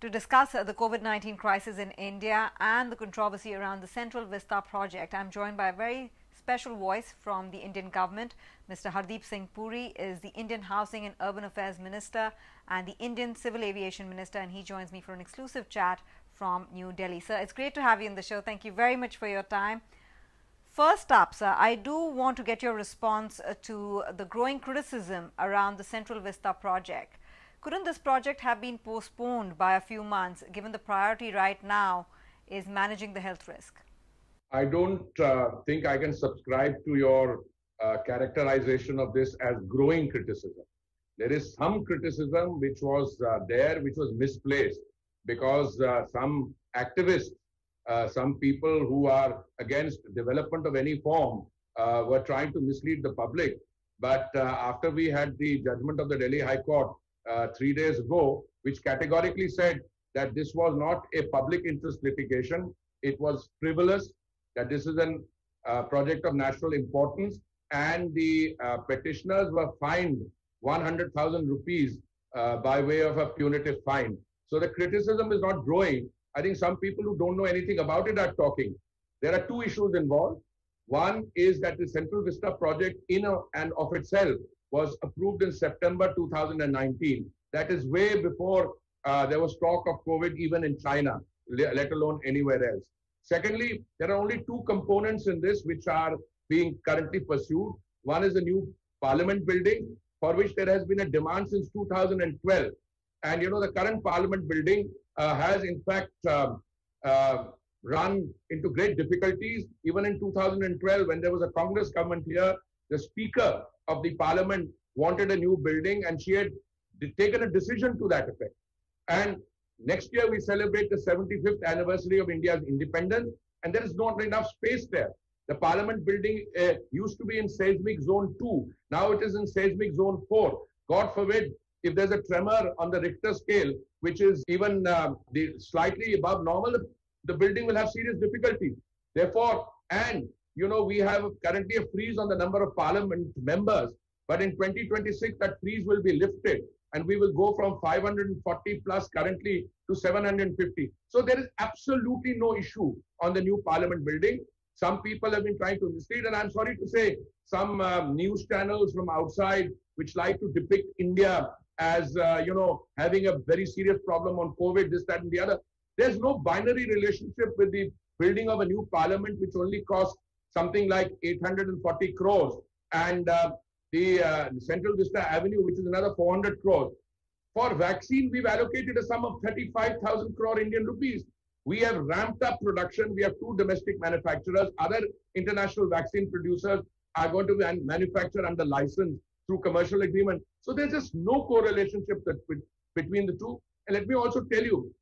To discuss the COVID 19 crisis in India and the controversy around the Central Vista project, I'm joined by a very special voice from the Indian government. Mr. Hardeep Singh Puri is the Indian Housing and Urban Affairs Minister and the Indian Civil Aviation Minister, and he joins me for an exclusive chat from New Delhi. Sir, it's great to have you in the show. Thank you very much for your time. First up, sir, I do want to get your response to the growing criticism around the Central Vista project. Couldn't this project have been postponed by a few months given the priority right now is managing the health risk? I don't uh, think I can subscribe to your uh, characterization of this as growing criticism. There is some criticism which was uh, there, which was misplaced because uh, some activists, uh, some people who are against development of any form uh, were trying to mislead the public. But after we had the judgment of the Delhi High Court, uh, three days ago, which categorically said that this was not a public interest litigation. It was frivolous, that this is a uh, project of national importance, and the uh, petitioners were fined 100,000 rupees uh, by way of a punitive fine. So the criticism is not growing. I think some people who don't know anything about it are talking. There are two issues involved. One is that the Central Vista project in and of itself was approved in September 2019. That is way before uh, there was talk of COVID even in China, let alone anywhere else. Secondly, there are only two components in this which are being currently pursued. One is a new parliament building for which there has been a demand since 2012. And you know, the current parliament building uh, has in fact uh, uh, run into great difficulties. Even in 2012, when there was a Congress government here, the speaker of the parliament wanted a new building and she had taken a decision to that effect. And next year we celebrate the 75th anniversary of India's independence and there is not enough space there. The parliament building uh, used to be in seismic zone 2. Now it is in seismic zone 4. God forbid if there's a tremor on the Richter scale, which is even uh, the, slightly above normal, the building will have serious difficulty. Therefore, and you know, we have currently a freeze on the number of parliament members, but in 2026, that freeze will be lifted and we will go from 540 plus currently to 750. So there is absolutely no issue on the new parliament building. Some people have been trying to mislead, and I'm sorry to say, some um, news channels from outside which like to depict India as, uh, you know, having a very serious problem on COVID, this, that, and the other. There's no binary relationship with the building of a new parliament, which only costs something like 840 crores. And uh, the uh, Central Vista Avenue, which is another 400 crores. For vaccine, we've allocated a sum of 35,000 crore Indian rupees. We have ramped up production. We have two domestic manufacturers. Other international vaccine producers are going to man manufacture under license through commercial agreement. So there's just no correlationship that, between the two. And let me also tell you,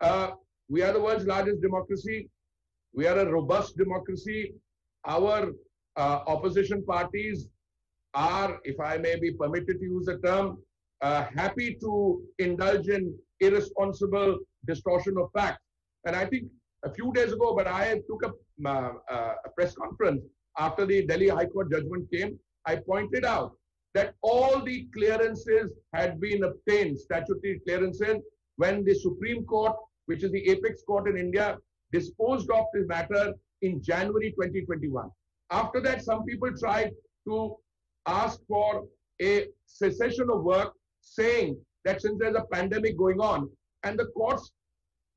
uh, we are the world's largest democracy. We are a robust democracy our uh, opposition parties are, if I may be permitted to use the term, uh, happy to indulge in irresponsible distortion of facts. And I think a few days ago, but I took a, uh, uh, a press conference after the Delhi High Court judgment came, I pointed out that all the clearances had been obtained, statutory clearances, when the Supreme Court, which is the apex court in India, disposed of this matter in January 2021. After that, some people tried to ask for a cessation of work, saying that since there's a pandemic going on, and the court's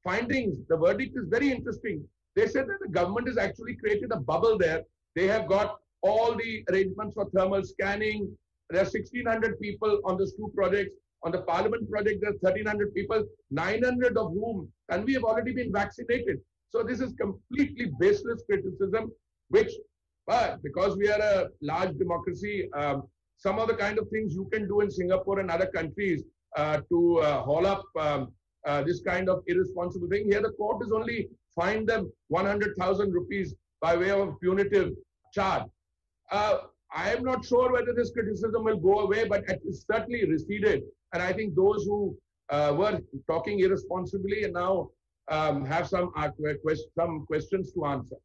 findings, the verdict is very interesting. They said that the government has actually created a bubble there. They have got all the arrangements for thermal scanning. There are 1,600 people on those two projects. On the Parliament project, there are 1,300 people, 900 of whom, and we have already been vaccinated. So this is completely baseless criticism, which, but because we are a large democracy, um, some of the kind of things you can do in Singapore and other countries uh, to uh, haul up um, uh, this kind of irresponsible thing. Here, the court is only fined them 100,000 rupees by way of punitive charge. Uh, I am not sure whether this criticism will go away, but it is certainly receded. And I think those who uh, were talking irresponsibly and now um, have some, uh, quest some questions to answer.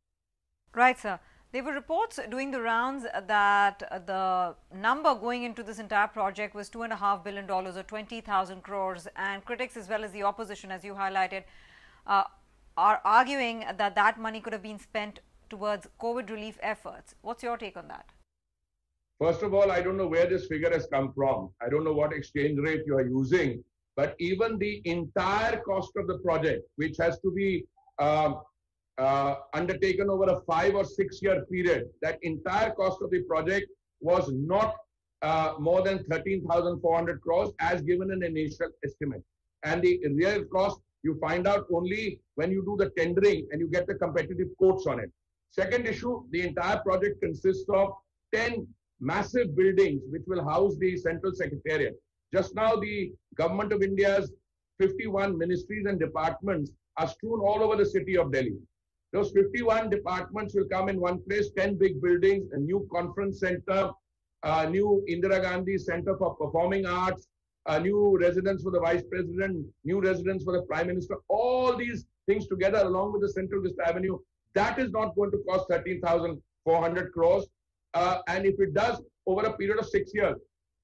Right, sir. There were reports doing the rounds that the number going into this entire project was $2.5 billion or 20,000 crores and critics as well as the opposition, as you highlighted, uh, are arguing that that money could have been spent towards COVID relief efforts. What's your take on that? First of all, I don't know where this figure has come from. I don't know what exchange rate you are using, but even the entire cost of the project, which has to be um, uh, undertaken over a five or six year period, that entire cost of the project was not uh, more than 13,400 crores as given in the initial estimate. And the real cost you find out only when you do the tendering and you get the competitive quotes on it. Second issue, the entire project consists of 10 massive buildings which will house the central secretariat. Just now, the government of India's 51 ministries and departments are strewn all over the city of Delhi. Those 51 departments will come in one place, 10 big buildings, a new conference center, a new Indira Gandhi Center for Performing Arts, a new residence for the vice president, new residence for the prime minister, all these things together along with the Central Vista Avenue, that is not going to cost 13,400 crores. Uh, and if it does over a period of six years,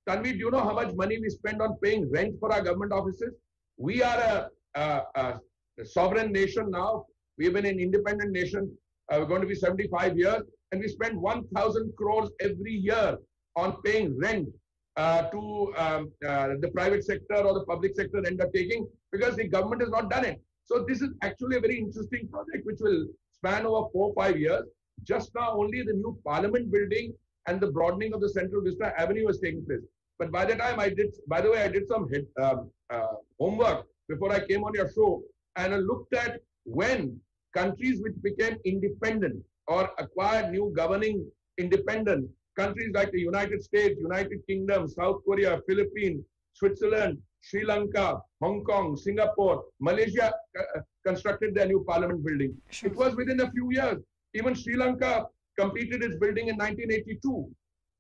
Tanvi, do you know how much money we spend on paying rent for our government offices? We are a, a, a sovereign nation now. We've been an independent nation. Uh, we're going to be 75 years, and we spend 1,000 crores every year on paying rent uh, to um, uh, the private sector or the public sector undertaking because the government has not done it. So this is actually a very interesting project which will span over four five years. Just now, only the new Parliament building and the broadening of the Central Vista Avenue was taking place. But by the time I did, by the way, I did some hit, um, uh, homework before I came on your show, and I looked at when countries which became independent or acquired new governing independence, countries like the United States, United Kingdom, South Korea, Philippines, Switzerland, Sri Lanka, Hong Kong, Singapore, Malaysia uh, constructed their new parliament building. Sure. It was within a few years. Even Sri Lanka completed its building in 1982.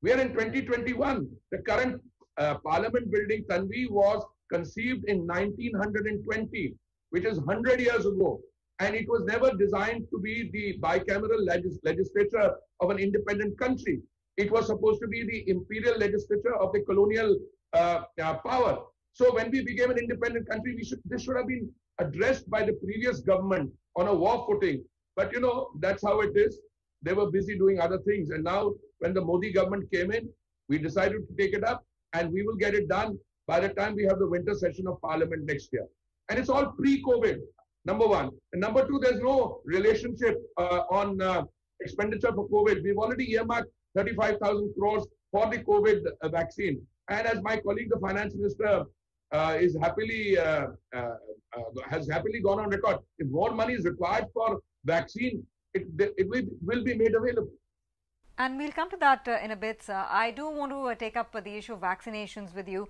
We are in 2021. The current uh, parliament building, Tanvi, was conceived in 1920, which is 100 years ago and it was never designed to be the bicameral legis legislature of an independent country. It was supposed to be the imperial legislature of the colonial uh, uh, power. So when we became an independent country, we should this should have been addressed by the previous government on a war footing. But you know, that's how it is. They were busy doing other things. And now when the Modi government came in, we decided to take it up and we will get it done by the time we have the winter session of parliament next year. And it's all pre-COVID. Number one. And number two, there's no relationship uh, on uh, expenditure for COVID. We've already earmarked 35,000 crores for the COVID uh, vaccine. And as my colleague, the finance minister, uh, is happily uh, uh, has happily gone on record. If more money is required for vaccine, it it will, will be made available. And we'll come to that in a bit. Sir. I do want to take up the issue of vaccinations with you,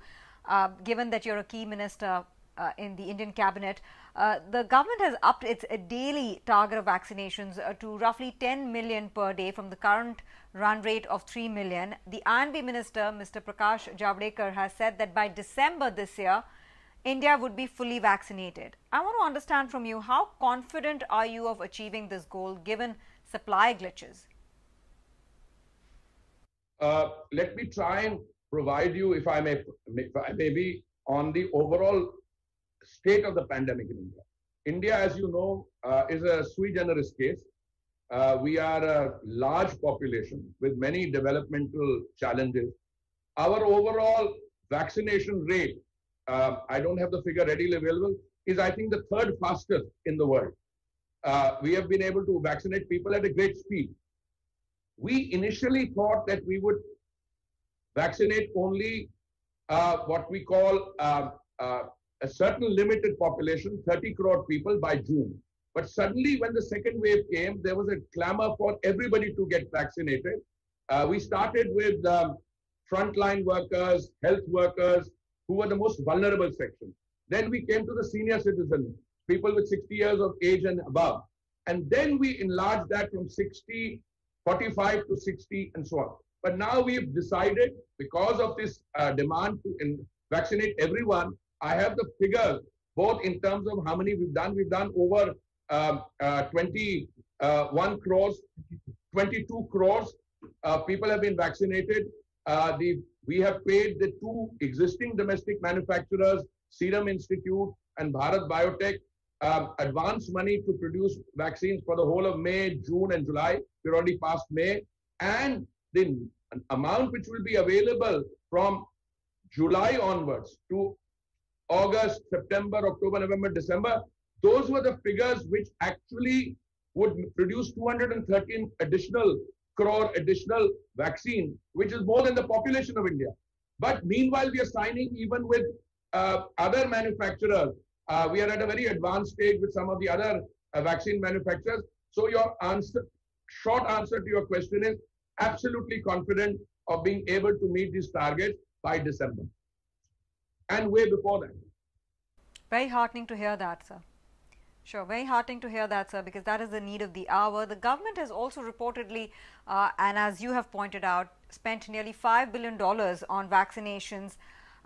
given that you're a key minister uh, in the Indian cabinet. Uh, the government has upped its uh, daily target of vaccinations uh, to roughly 10 million per day from the current run rate of 3 million. The I&B minister, Mr. Prakash Javadekar, has said that by December this year, India would be fully vaccinated. I want to understand from you how confident are you of achieving this goal given supply glitches? Uh, let me try and provide you, if I may, if I may be, on the overall state of the pandemic in India. India, as you know, uh, is a sui generis case. Uh, we are a large population with many developmental challenges. Our overall vaccination rate, uh, I don't have the figure readily available, is I think the third fastest in the world. Uh, we have been able to vaccinate people at a great speed. We initially thought that we would vaccinate only uh, what we call uh, uh, a certain limited population, 30 crore people by June. But suddenly, when the second wave came, there was a clamor for everybody to get vaccinated. Uh, we started with um, frontline workers, health workers, who were the most vulnerable section. Then we came to the senior citizens, people with 60 years of age and above. And then we enlarged that from 60, 45 to 60, and so on. But now we've decided, because of this uh, demand to in, vaccinate everyone, I have the figures both in terms of how many we've done. We've done over um, uh, 21 crores, 22 crores uh, people have been vaccinated. Uh, the, we have paid the two existing domestic manufacturers, Serum Institute and Bharat Biotech, um, advance money to produce vaccines for the whole of May, June, and July. We're already past May. And the amount which will be available from July onwards to August, September, October, November, December, those were the figures which actually would produce 213 additional crore additional vaccine, which is more than the population of India. But meanwhile, we are signing even with uh, other manufacturers. Uh, we are at a very advanced stage with some of the other uh, vaccine manufacturers. So your answer, short answer to your question is absolutely confident of being able to meet these targets by December and way before that. Very heartening to hear that, sir. Sure, very heartening to hear that, sir, because that is the need of the hour. The government has also reportedly, uh, and as you have pointed out, spent nearly $5 billion on vaccinations.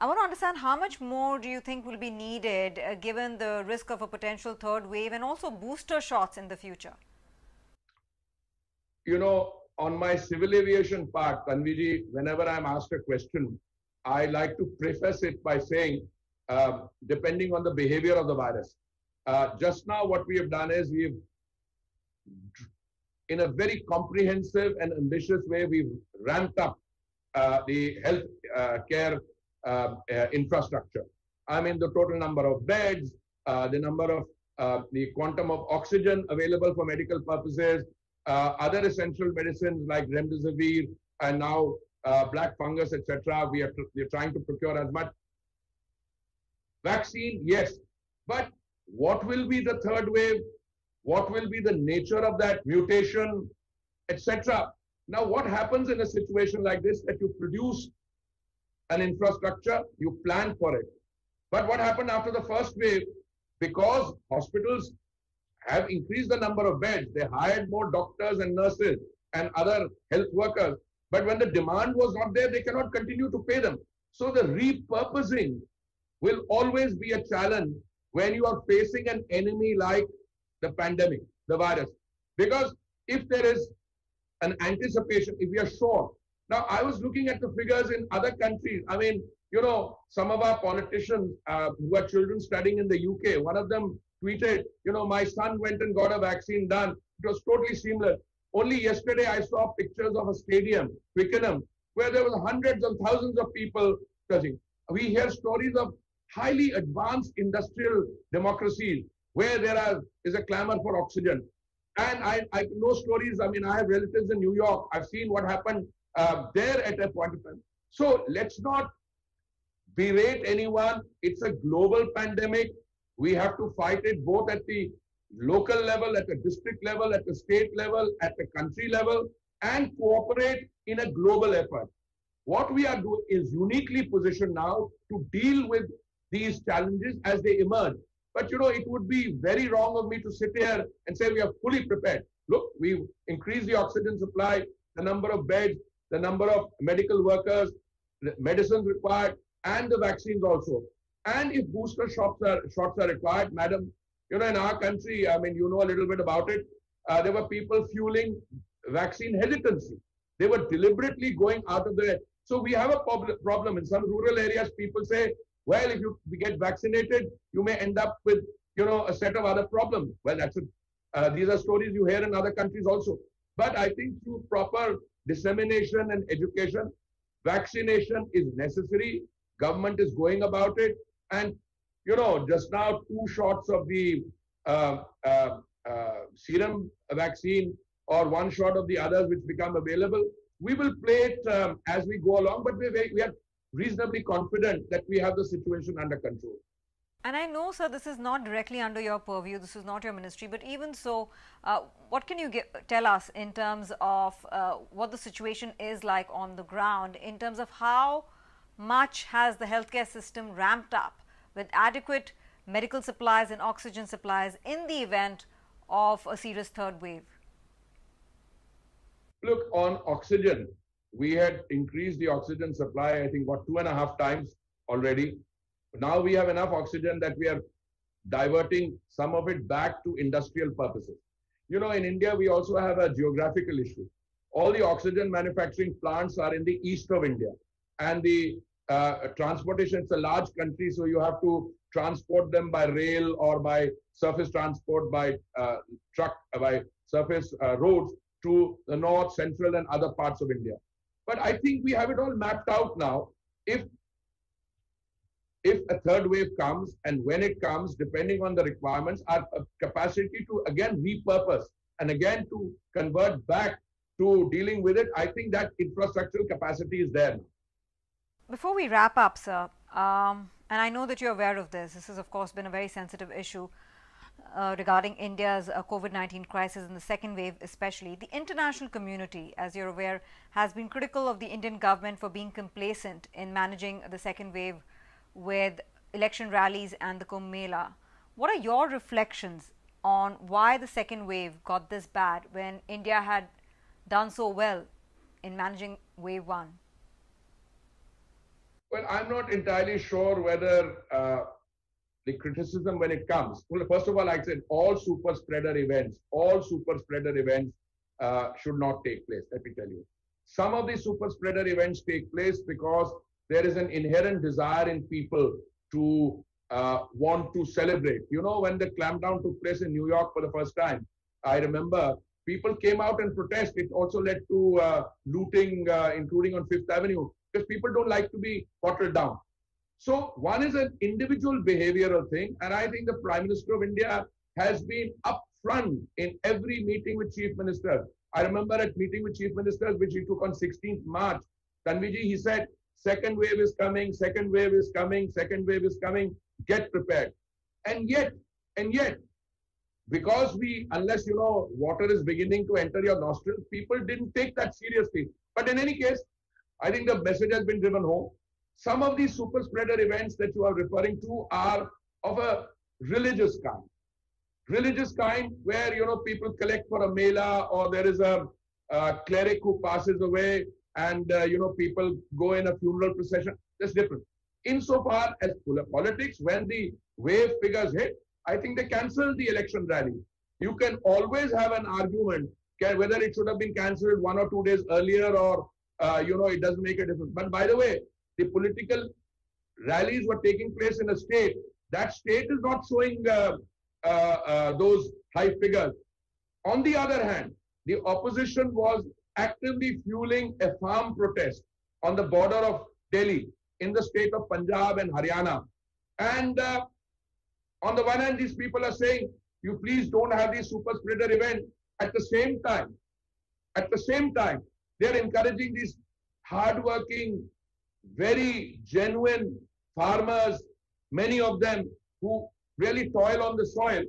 I want to understand how much more do you think will be needed uh, given the risk of a potential third wave and also booster shots in the future? You know, on my civil aviation part, Tanviji, whenever I'm asked a question, I like to preface it by saying, uh, depending on the behavior of the virus, uh, just now, what we have done is we've, in a very comprehensive and ambitious way, we've ramped up uh, the health uh, care Uh, uh, infrastructure. I mean, the total number of beds, uh, the number of the quantum of oxygen available for medical purposes, other essential medicines like remdesivir and now black fungus, etc. We are we are trying to procure as much vaccine, yes, but what will be the third wave, what will be the nature of that mutation, etc. Now, what happens in a situation like this that you produce an infrastructure, you plan for it. But what happened after the first wave? Because hospitals have increased the number of beds, they hired more doctors and nurses and other health workers. But when the demand was not there, they cannot continue to pay them. So the repurposing will always be a challenge when you are facing an enemy like the pandemic, the virus. Because if there is an anticipation, if we are sure. Now, I was looking at the figures in other countries. I mean, you know, some of our politicians uh, who are children studying in the UK, one of them tweeted, you know, my son went and got a vaccine done. It was totally seamless. Only yesterday I saw pictures of a stadium, Twickenham, where there was hundreds and thousands of people touching. We hear stories of highly advanced industrial democracies where there are, is a clamor for oxygen. And I, I know stories. I mean, I have relatives in New York. I've seen what happened uh, there at a point of time. So let's not berate anyone. It's a global pandemic. We have to fight it both at the local level, at the district level, at the state level, at the country level, and cooperate in a global effort. What we are doing is uniquely positioned now to deal with these challenges as they emerge. But you know, it would be very wrong of me to sit here and say we are fully prepared. Look, we've increased the oxygen supply, the number of beds, the number of medical workers, medicines required, and the vaccines also. And if booster shots are shots are required, madam, you know, in our country, I mean, you know a little bit about it. Uh, there were people fueling vaccine hesitancy. They were deliberately going out of the. So we have a problem in some rural areas. People say well, if you get vaccinated, you may end up with, you know, a set of other problems. Well, that's a, uh, these are stories you hear in other countries also. But I think through proper dissemination and education, vaccination is necessary. Government is going about it. And, you know, just now two shots of the uh, uh, uh serum vaccine or one shot of the others which become available. We will play it um, as we go along, but we, we are reasonably confident that we have the situation under control. And I know, sir, this is not directly under your purview, this is not your ministry, but even so, uh, what can you tell us in terms of uh, what the situation is like on the ground, in terms of how much has the healthcare system ramped up with adequate medical supplies and oxygen supplies in the event of a serious third wave? Look, on oxygen, we had increased the oxygen supply, I think, what, two and a half times already. Now we have enough oxygen that we are diverting some of it back to industrial purposes. you know, in India, we also have a geographical issue. All the oxygen manufacturing plants are in the east of India. And the uh, transportation, it's a large country, so you have to transport them by rail or by surface transport, by uh, truck, uh, by surface uh, roads to the north, central, and other parts of India. But I think we have it all mapped out now. If if a third wave comes and when it comes, depending on the requirements, our capacity to again repurpose and again to convert back to dealing with it, I think that infrastructural capacity is there. Before we wrap up, sir, um, and I know that you're aware of this, this has of course been a very sensitive issue uh, regarding India's uh, COVID-19 crisis and the second wave especially. The international community, as you're aware, has been critical of the Indian government for being complacent in managing the second wave with election rallies and the Kumbh Mela. What are your reflections on why the second wave got this bad when India had done so well in managing wave one? Well, I'm not entirely sure whether uh, the criticism when it comes. Well, first of all, like I said, all super spreader events, all super spreader events uh, should not take place. Let me tell you. Some of these super spreader events take place because there is an inherent desire in people to uh, want to celebrate. You know, when the clampdown took place in New York for the first time, I remember people came out and protest. It also led to uh, looting, uh, including on Fifth Avenue, because people don't like to be bottled down. So one is an individual behavioral thing, and I think the Prime Minister of India has been upfront in every meeting with chief ministers. I remember at meeting with chief ministers, which he took on 16th March, Tanviji, he said, second wave is coming, second wave is coming, second wave is coming, get prepared. And yet, and yet, because we, unless you know, water is beginning to enter your nostrils, people didn't take that seriously. But in any case, I think the message has been driven home. Some of these super spreader events that you are referring to are of a religious kind. Religious kind where, you know, people collect for a mela or there is a, a cleric who passes away and, uh, you know, people go in a funeral procession. That's different. Insofar as politics, when the wave figures hit, I think they cancel the election rally. You can always have an argument whether it should have been cancelled one or two days earlier or, uh, you know, it doesn't make a difference. But by the way, the political rallies were taking place in a state. That state is not showing uh, uh, uh, those high figures. On the other hand, the opposition was actively fueling a farm protest on the border of Delhi in the state of Punjab and Haryana. And uh, on the one hand, these people are saying, you please don't have these super spreader event. At the same time, at the same time, they're encouraging these hardworking, very genuine farmers, many of them who really toil on the soil.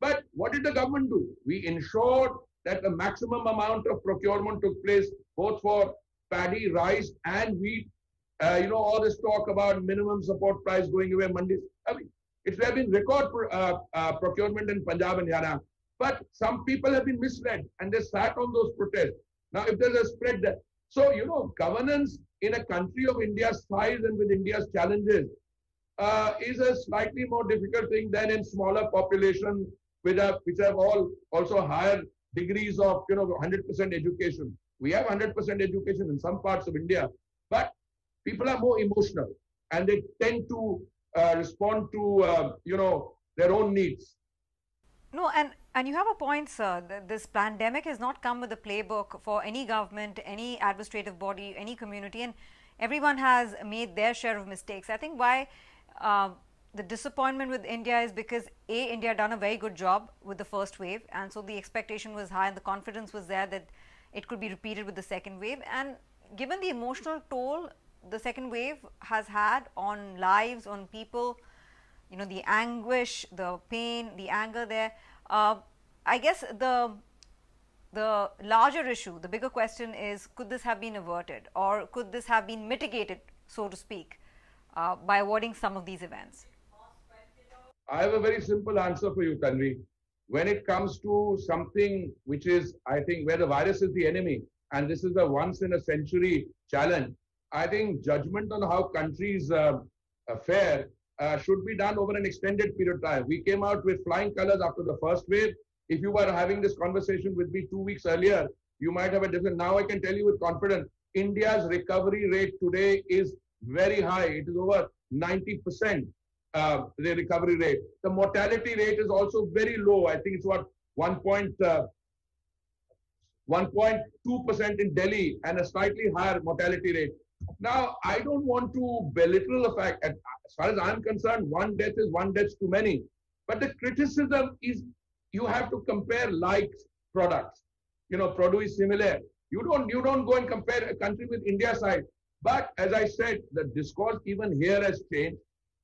But what did the government do? We ensured that the maximum amount of procurement took place both for paddy, rice, and wheat. Uh, you know, all this talk about minimum support price going away Mondays. I mean, it's there been record uh, uh, procurement in Punjab and Haryana. But some people have been misled and they sat on those protests. Now, if there's a spread there, so, you know, governance in a country of India's size and with India's challenges uh, is a slightly more difficult thing than in smaller population which have, which have all also higher degrees of, you know, 100% education. We have 100% education in some parts of India, but people are more emotional and they tend to uh, respond to, uh, you know, their own needs. No, and and you have a point, sir. This pandemic has not come with a playbook for any government, any administrative body, any community, and everyone has made their share of mistakes. I think why uh, the disappointment with India is because A, India done a very good job with the first wave, and so the expectation was high and the confidence was there that it could be repeated with the second wave. And given the emotional toll the second wave has had on lives, on people, you know, the anguish, the pain, the anger there uh, I guess the the larger issue, the bigger question is could this have been averted or could this have been mitigated, so to speak, uh, by avoiding some of these events? I have a very simple answer for you, Tanvi. When it comes to something which is, I think, where the virus is the enemy, and this is a once in a century challenge, I think judgment on how countries uh, fare uh, should be done over an extended period of time. We came out with flying colors after the first wave. If you were having this conversation with me two weeks earlier, you might have a different. Now I can tell you with confidence, India's recovery rate today is very high. It is over 90% uh, the recovery rate. The mortality rate is also very low. I think it's what 1.2% uh, in Delhi and a slightly higher mortality rate. Now, I don't want to belittle the fact, as far as I'm concerned, one death is one death too many. But the criticism is you have to compare like products. You know, produce similar. You don't you don't go and compare a country with India side. But as I said, the discourse even here has changed.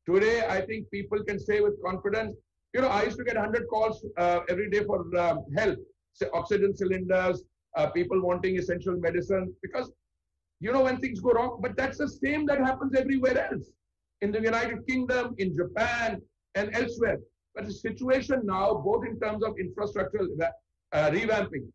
Today, I think people can say with confidence, you know, I used to get 100 calls uh, every day for um, help, say oxygen cylinders, uh, people wanting essential medicine, because, you know, when things go wrong, but that's the same that happens everywhere else, in the United Kingdom, in Japan, and elsewhere. But the situation now, both in terms of infrastructural uh, revamping,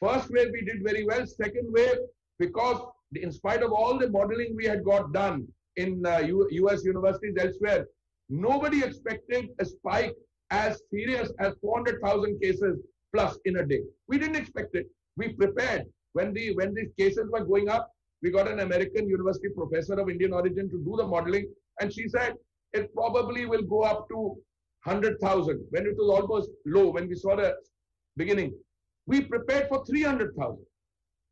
first wave we did very well, second wave, because in spite of all the modeling we had got done in uh, US universities elsewhere, nobody expected a spike as serious as 400,000 cases plus in a day. We didn't expect it. We prepared. When the when these cases were going up, we got an American university professor of Indian origin to do the modeling, and she said it probably will go up to 100,000 when it was almost low when we saw the beginning. We prepared for 300,000.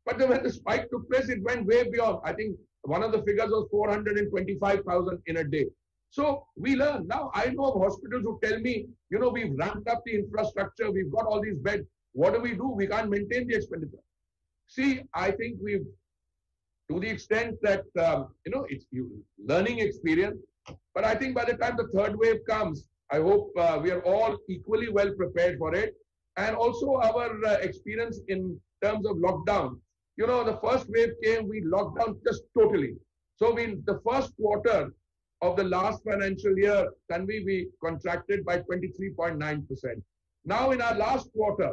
But when the spike took place, it went way beyond. I think one of the figures was 425,000 in a day. So we learn. Now I know of hospitals who tell me, you know, we've ramped up the infrastructure, we've got all these beds. What do we do? We can't maintain the expenditure. See, I think we've, to the extent that, um, you know, it's learning experience. But I think by the time the third wave comes, I hope uh, we are all equally well prepared for it. And also our uh, experience in terms of lockdown you know, the first wave came, we locked down just totally. So we, the first quarter of the last financial year, Tanvi, we contracted by 23.9%. Now in our last quarter,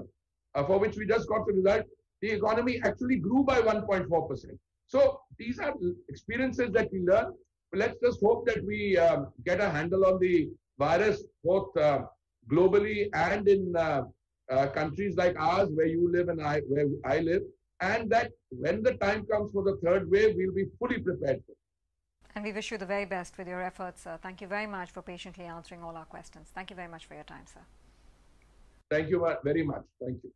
uh, for which we just got the result, the economy actually grew by 1.4%. So these are experiences that we learn. But let's just hope that we um, get a handle on the virus both uh, globally and in uh, uh countries like ours, where you live and I, where I live, and that when the time comes for the third wave, we'll be fully prepared for And we wish you the very best with your efforts, sir. Thank you very much for patiently answering all our questions. Thank you very much for your time, sir. Thank you very much. Thank you.